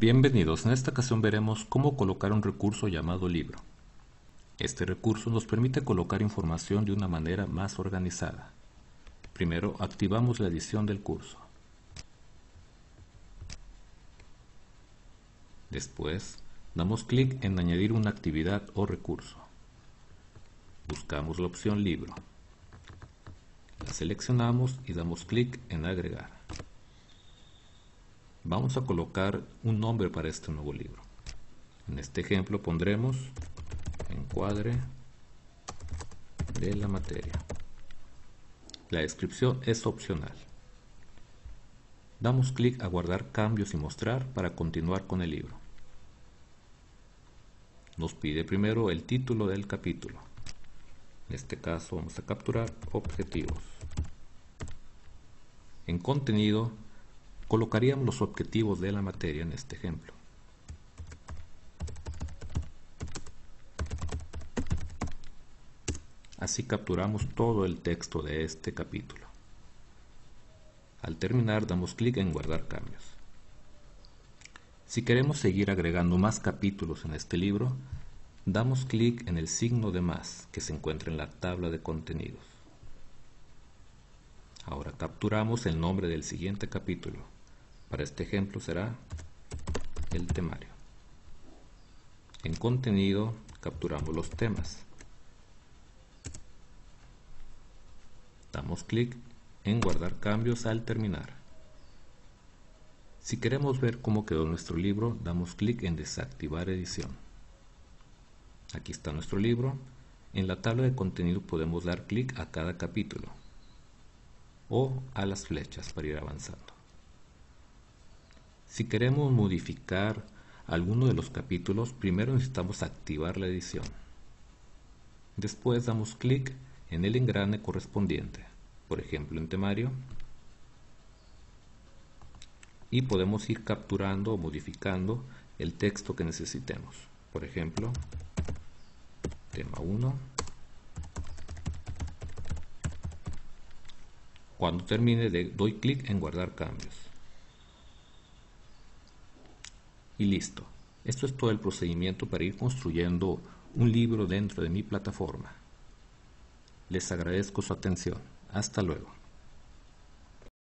Bienvenidos, en esta ocasión veremos cómo colocar un recurso llamado libro. Este recurso nos permite colocar información de una manera más organizada. Primero activamos la edición del curso. Después damos clic en añadir una actividad o recurso. Buscamos la opción libro. La seleccionamos y damos clic en agregar. Vamos a colocar un nombre para este nuevo libro. En este ejemplo pondremos encuadre de la materia. La descripción es opcional. Damos clic a guardar cambios y mostrar para continuar con el libro. Nos pide primero el título del capítulo. En este caso vamos a capturar objetivos. En contenido colocaríamos los objetivos de la materia en este ejemplo. Así capturamos todo el texto de este capítulo. Al terminar damos clic en guardar cambios. Si queremos seguir agregando más capítulos en este libro, damos clic en el signo de más que se encuentra en la tabla de contenidos. Ahora capturamos el nombre del siguiente capítulo. Para este ejemplo será el temario. En contenido capturamos los temas. Damos clic en guardar cambios al terminar. Si queremos ver cómo quedó nuestro libro, damos clic en desactivar edición. Aquí está nuestro libro. En la tabla de contenido podemos dar clic a cada capítulo o a las flechas para ir avanzando. Si queremos modificar alguno de los capítulos, primero necesitamos activar la edición. Después damos clic en el engrane correspondiente, por ejemplo en temario, y podemos ir capturando o modificando el texto que necesitemos. Por ejemplo, tema 1. Cuando termine doy clic en guardar cambios. Y listo. Esto es todo el procedimiento para ir construyendo un libro dentro de mi plataforma. Les agradezco su atención. Hasta luego.